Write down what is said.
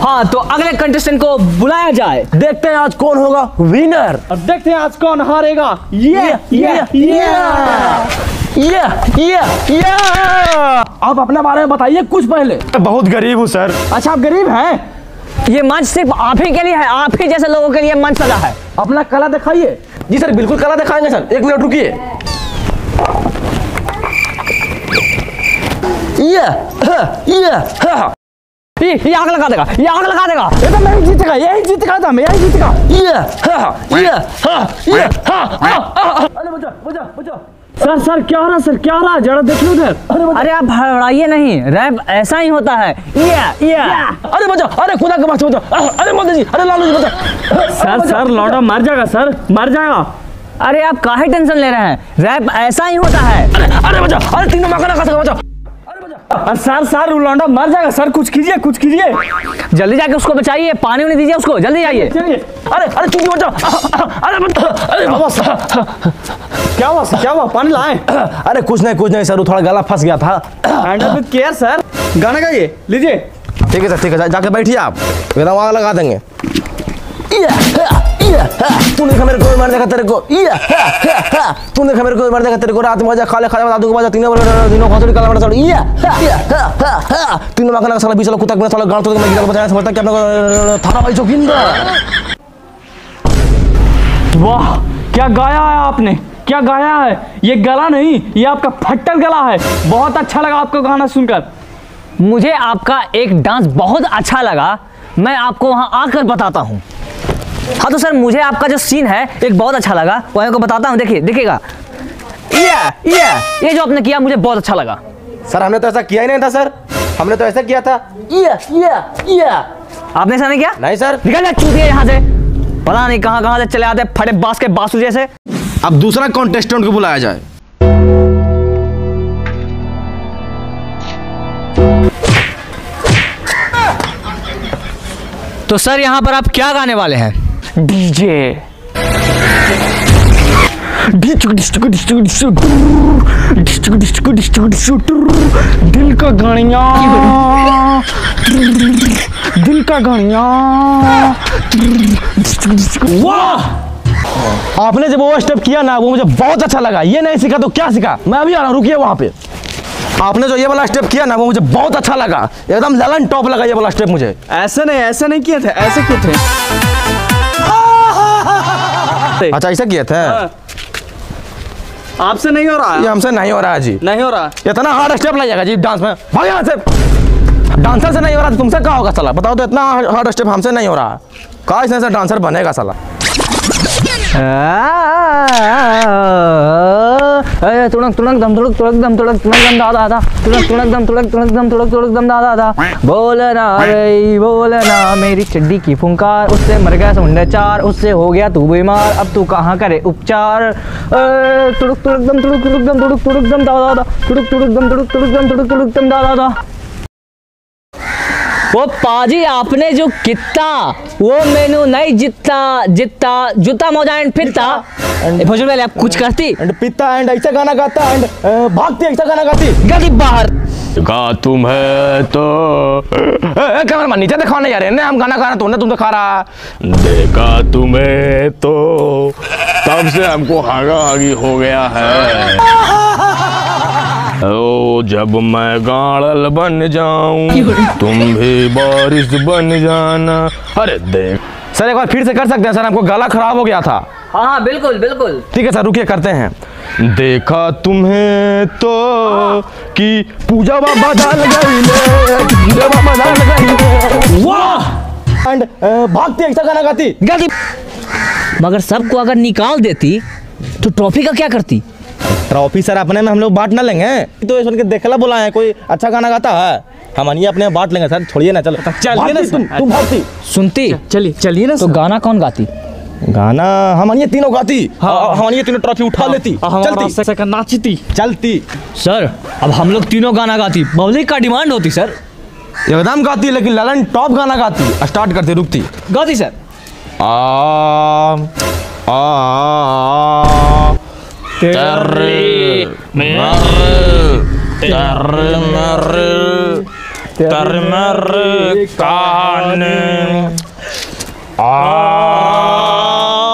हाँ तो अगले कंटेस्टेंट को बुलाया जाए। देखते हैं आज कौन होगा विनर अब देखते हैं आज कौन हारेगा। ये ये ये ये ये ये आप अपने बारे में बताइए कुछ पहले। बहुत गरीब हूँ सर। अच्छा आप गरीब हैं? ये मंच सिर्फ़ आप ही के लिए है आप ही जैसे लोगों के लिए मंच सजा है। अपना कला दिखाइए। जी सर बिल्कुल कला दिखाएँगे सर। एक मिनट रुकिए। ये हाँ, ये हाँ, ये ये आग लगा देगा ये आग लगा देगा। ये तो मैं ही जीतेगा यही जीतेगा था मैं यही जीतेगा ये हाँ, ये हाँ, ये हाँ। अरे बचा बचा बचा सर सर क्या हो रहा सर क्या हो रहा? जरा देखिए उधर अरे आप हड़बड़ाइए नहीं रैप ऐसा ही होता है। ये ये। अरे बचा अरे खुदा के पास बचा अरे मोदी जी अरे लालू जी बचा सर सर लौटा मर जाएगा सर मर जाएगा। अरे आप काहे टेंशन ले रहे हैं? रैप ऐसा ही होता है। अरे अरे बचा अरे तीनों मकाना खा सका बचा अरे सर सर लौंडा मर जाएगा। सर कुछ कीजिए कुछ कीजिए। जल्दी जाके उसको बचाइए पानी उन्हें दीजिए उसको जल्दी जाइए। अरे अरे चूँकि बचा अरे अरे क्या हुआ क्या हुआ पानी लाए? अरे कुछ नहीं कुछ नहीं सर वो थोड़ा गला फंस गया था। विद केयर सर गाना गाइए लीजिए। ठीक है सर ठीक है जाके बैठिए आप। मेरा आग लगा देंगे। तूने देखा मेरे को मार देखा तेरे को। ये, हा, हा, हा, तूने देखा मेरे को मार देखा तेरे को। रात में मज़ा खा ले खा ले दादू को बजा तीनों खसड़ी काला हा, हा, हा, तीनों का साला बीच कुत्ता साला गांड तो मैं गिरा बजाया समझता कि अपना थाना भाई चौकिंदा। वाह क्या गाया है आपने? क्या गाया है? ये गला नहीं ये आपका फट्टल गला है। बहुत अच्छा लगा आपको गाना सुनकर। मुझे आपका एक डांस बहुत अच्छा लगा। मैं आपको वहाँ आकर बताता हूँ। हाँ तो सर मुझे आपका जो सीन है एक बहुत अच्छा लगा। वो आपको बताता हूँ देखिए देखिएगा ये ये। ये जो आपने किया मुझे बहुत अच्छा लगा। सर हमने तो ऐसा किया ही नहीं था सर। हमने तो ऐसा किया था। ये ये ये। आपने ऐसा नहीं किया? नहीं सर। निकल जा चूतिए यहाँ से। पता नहीं कहाँ कहाँ से चले आते फटे बास के बासु जैसे। अब दूसरा कॉन्टेस्टेंट को बुलाया जाए। तो सर यहाँ पर आप क्या गाने वाले हैं? डीजे दिल का गानिया। दिल का गानिया। वाह! आपने जब वो स्टेप किया ना, वो मुझे बहुत अच्छा लगा। ये नहीं सीखा तो क्या सीखा? मैं अभी आ रहा हूँ, रुकिए वहाँ पे। आपने जो ये वाला स्टेप किया ना, वो मुझे बहुत अच्छा लगा। एकदम ललन टॉप लगा ये वाला स्टेप मुझे। ऐसे नहीं ऐसे नहीं किए थे, ऐसे किए थे? अच्छा ऐसा किया था? आपसे नहीं हो रहा? ये हमसे नहीं हो रहा है जी। नहीं हो रहा? इतना हार्ड स्टेप लगेगा जी डांस में। भाग यहाँ से। डांसर से नहीं हो रहा तो तुमसे क्या होगा साला? बताओ तो इतना हार्ड स्टेप हमसे नहीं हो रहा। कहा इसने से डांसर बनेगा साला? तुड़क तुड़क दम तुड़क तुड़क दम तुड़क तुड़क दम दादा दादा तुड़क तुड़क दम तुड़क तुड़क दम तुड़क तुड़क दम दादा दादा बोलना रे बोलना मेरी चड्डी की फुंकार उससे मर गया समुंडा चार उससे हो गया तू बीमार अब तू कहाँ करे उपचार तुड़क तुड़क दम तुड़क तुड़क दम तुड़क तुड़क दम दादा दादा तुड़क तुड़क दम तुड़क तुड़क दम तुड़क तुड़क दम दादा दा वो पाजी आपने जो कितना वो मेनू नहीं जितना जितना जूता मोजा एंड फिरता। भोजन वाले आप कुछ करती? एंड पिता एंड ऐसा गाना गाता एंड भागती ऐसा गाना गाती। गली बाहर। का तुम है तो। कैमरा नीचे दिखाने यार ने हम गाना गा रहे तुमने तुम तो खा रहा। देखा तुम्हें तो तब से हमको हागा हागी हो गया है। ओ जब मैं गाड़ल बन जाऊँ तुम भी बारिश बन जाना। अरे देख। सर एक बार फिर से कर सकते हैं सर हमको गला खराब हो गया था। हाँ हाँ बिल्कुल बिल्कुल। ठीक है सर रुकिए करते हैं। देखा तुम्हें तो कि पूजा बाबा डाल गई पूजा बाबा डाल गई वाह! एंड भागती ऐसा गाना गाती गली मगर सबको अगर निकाल देती तो ट्रॉफी का क्या करती? ट्रॉफी सर अपने में हम लोग बांट ना लेंगे। तो ये सुन के देखला बोला है कोई अच्छा गाना गाता है? हम ये अपने बांट लेंगे सर छोड़िए ना चलो। चलिए ना तुम तुम भागती सुनती? चलिए चलिए ना तो गाना कौन गाती? गाना हम ये तीनों गाती। हाँ। हम ये तीनों ट्रॉफी उठा लेती। चलती। चलती नाचती। चलती। सर अब हम लोग तीनों गाना गाती। पब्लिक का डिमांड होती सर। एकदम गाती लेकिन ललन टॉप गाना गाती। स्टार्ट करती रुकती। गाती सर। आ आ तेरे मर तेरे मर तर मेरे कान आ